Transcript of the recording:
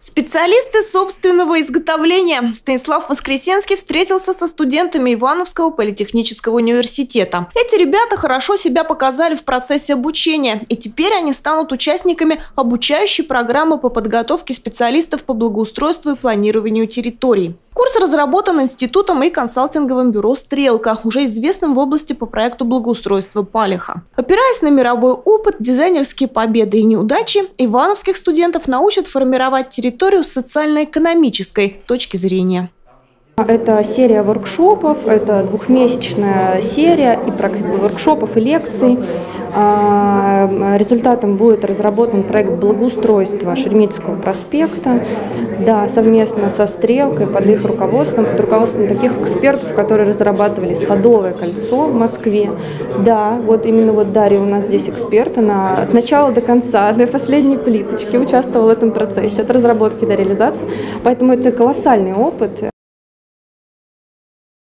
Специалисты собственного изготовления. Станислав Воскресенский встретился со студентами Ивановского политехнического университета. Эти ребята хорошо себя показали в процессе обучения, и теперь они станут участниками обучающей программы по подготовке специалистов по благоустройству и планированию территорий. Курс разработан институтом и консалтинговым бюро «Стрелка», уже известным в области по проекту благоустройства Палиха. Опираясь на мировой опыт, дизайнерские победы и неудачи, ивановских студентов научат формировать территорию с социально-экономической точки зрения. Это серия воркшопов, это двухмесячная серия и воркшопов и лекций. А, результатом будет разработан проект благоустройства Шереметьевского проспекта, да, совместно со Стрелкой, под их руководством, под руководством таких экспертов, которые разрабатывали Садовое кольцо в Москве. Да, вот именно вот Дарья у нас здесь эксперт, она от начала до конца, до последней плиточки участвовала в этом процессе, от разработки до реализации. Поэтому это колоссальный опыт,